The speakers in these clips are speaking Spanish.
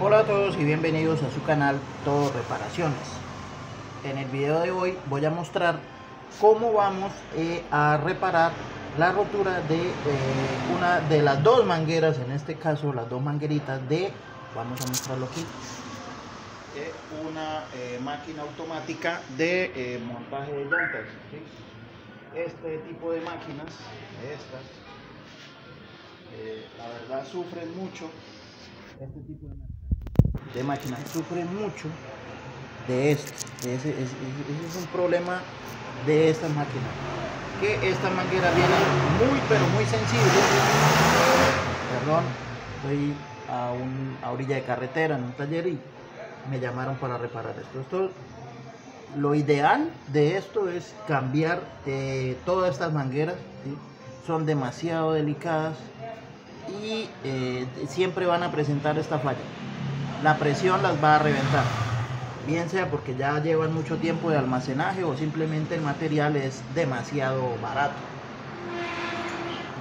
Hola a todos y bienvenidos a su canal Todo Reparaciones. En el video de hoy voy a mostrar cómo vamos eh, a reparar la rotura de eh, una de las dos mangueras, en este caso las dos mangueritas de, vamos a mostrarlo aquí, de una eh, máquina automática de montaje de llantas. Este tipo de máquinas, estas, la verdad sufren mucho este tipo de de máquinas sufren mucho de esto. Ese, es un problema de estas máquinas. Que esta manguera viene muy pero muy sensible. Perdón, estoy a, un, a orilla de carretera en un taller y me llamaron para reparar esto. esto lo ideal de esto es cambiar eh, todas estas mangueras. Son demasiado delicadas y eh, siempre van a presentar esta falla la presión las va a reventar. Bien sea porque ya llevan mucho tiempo de almacenaje o simplemente el material es demasiado barato,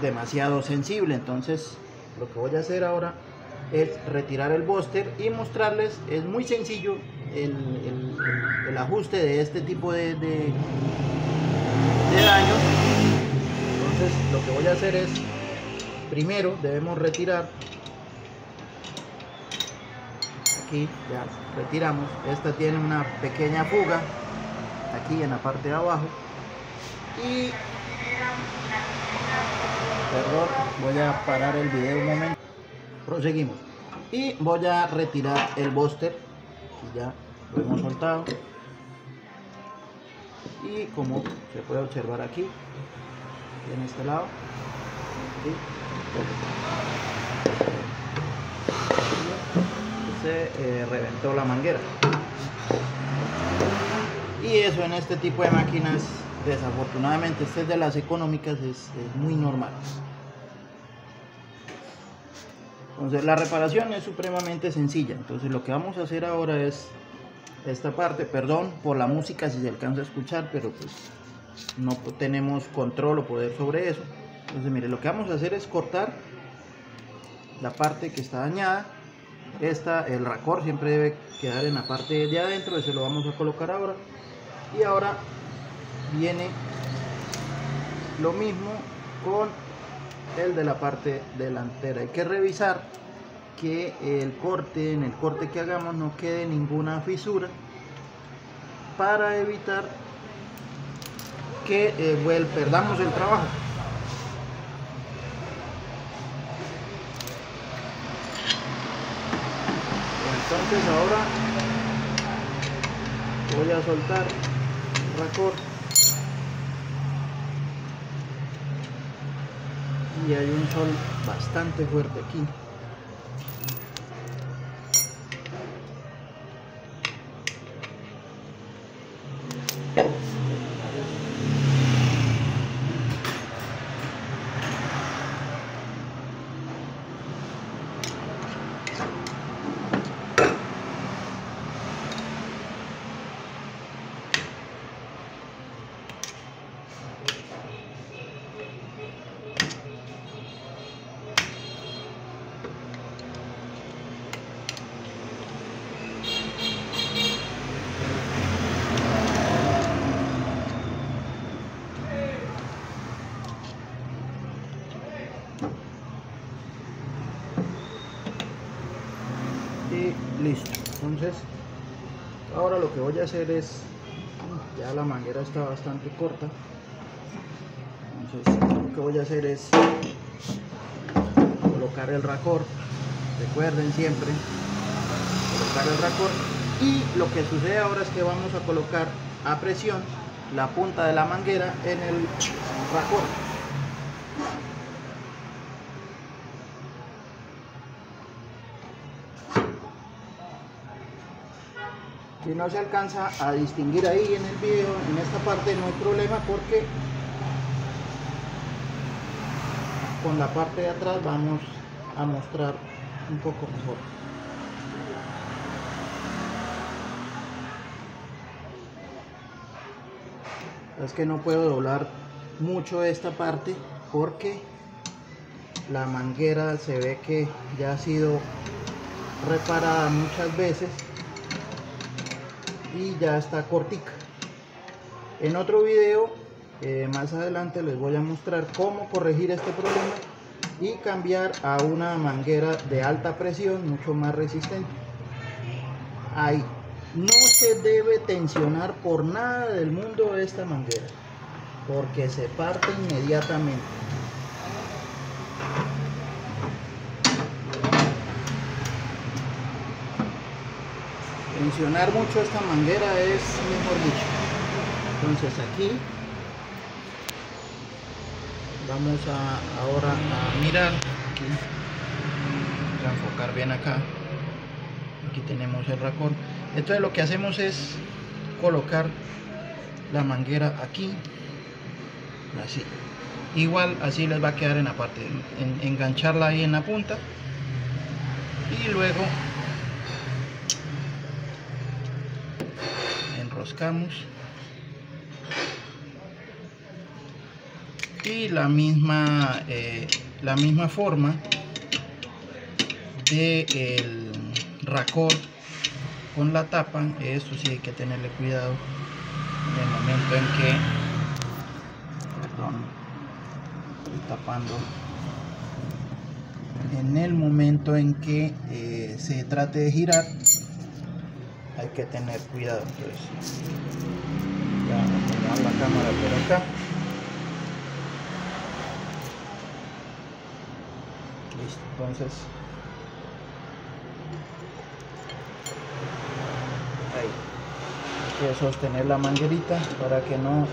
demasiado sensible. Entonces lo que voy a hacer ahora es retirar el booster y mostrarles, es muy sencillo el, ajuste de este tipo de, de, de. Entonces lo que voy a hacer es, primero debemos retirar aquí ya retiramos. Esta tiene una pequeña fuga aquí en la parte de abajo. Y perdón voy a parar el video un momento. Proseguimos. Y voy a retirar el booster ya lo hemos soltado. Y como se puede observar aquí en este lado eh, reventó la manguera. Y eso en este tipo de máquinas, desafortunadamente, este es de las económicas, es, muy normal. Entonces la reparación es supremamente sencilla. Entonces lo que vamos a hacer ahora es esta parte, perdón por la música si se alcanza a escuchar, pero pues no tenemos control o poder sobre eso. Entonces mire, lo que vamos a hacer es cortar la parte que está dañada esta, el racor siempre debe quedar en la parte de adentro, ese lo vamos a colocar ahora. Y ahora viene lo mismo con el de la parte delantera. Hay que revisar que el corte, en el corte que hagamos no quede ninguna fisura para evitar que eh, perdamos el trabajo. Entonces ahora. Voy a soltar racor. Y hay un sol bastante fuerte aquí listo. Entonces ahora lo que voy a hacer es ya la manguera está bastante corta. Entonces lo que voy a hacer es colocar el racor. Recuerden siempre colocar el racor. Y lo que sucede ahora es que vamos a colocar a presión la punta de la manguera en el racor si no se alcanza a distinguir ahí en el video en esta parte no hay problema porque con la parte de atrás vamos a mostrar un poco mejor. Es que no puedo doblar mucho esta parte porque la manguera se ve que ya ha sido reparada muchas veces y ya está cortica. En otro video eh, más adelante les voy a mostrar cómo corregir este problema y cambiar a una manguera de alta presión mucho más resistente. Ahí. No se debe tensionar por nada del mundo esta manguera porque se parte inmediatamente. Tensionar mucho esta manguera es mejor dicho. Entonces aquí vamos a ahora a mirar Vamos a enfocar bien acá. Aquí tenemos el racón. Entonces lo que hacemos es colocar la manguera aquí así igual así les va a quedar en la parte engancharla ahí en la punta y luego enroscamos y la misma eh, la misma forma de el racor con la tapa esto sí hay que tenerle cuidado en el momento en que tapando. En el momento en que eh, se trate de girar hay que tener cuidado entonces ya vamos a la cámara por acá. Listo entonces. Ahí. Hay que sostener la manguerita para que no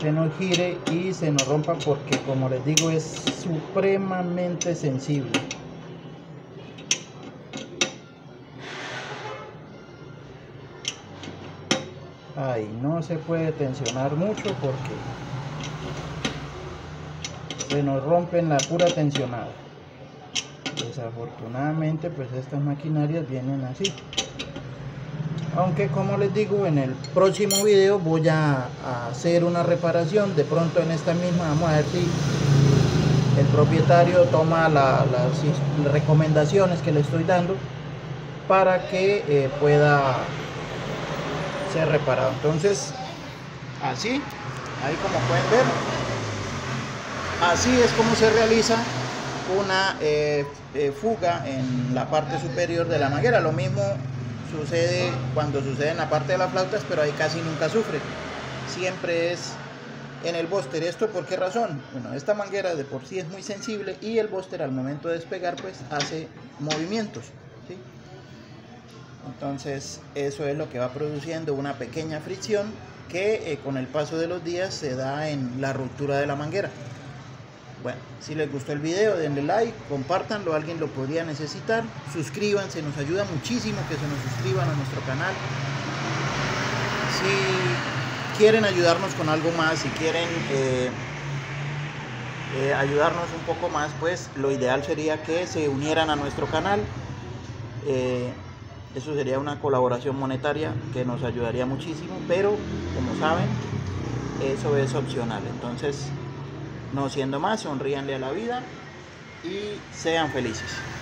se nos gire y se nos rompa porque como les digo es supremamente sensible ahí no se puede tensionar mucho porque se nos rompen la pura tensionada. Desafortunadamente pues estas maquinarias vienen así. Aunque como les digo en el próximo video voy a, hacer una reparación. De pronto en esta misma vamos a ver si el propietario toma las recomendaciones que le estoy dando para que eh, pueda ser reparado entonces así ahí como pueden ver así es como se realiza una eh, eh, fuga en la parte superior de la manguera lo mismo sucede cuando sucede en la parte de las flautas, pero ahí casi nunca sufre. Siempre es en el bóster. ¿Esto por qué razón? Bueno, esta manguera de por sí es muy sensible y el bóster al momento de despegar pues hace movimientos. Entonces eso es lo que va produciendo una pequeña fricción que eh, con el paso de los días se da en la ruptura de la manguera. Bueno, si les gustó el video, denle like, compártanlo, alguien lo podría necesitar. Suscríbanse, nos ayuda muchísimo que se nos suscriban a nuestro canal. Si quieren ayudarnos con algo más, si quieren eh, eh, ayudarnos un poco más, pues lo ideal sería que se unieran a nuestro canal. Eso sería una colaboración monetaria que nos ayudaría muchísimo, pero como saben, eso es opcional. Entonces, no siendo más, sonríanle a la vida y sean felices.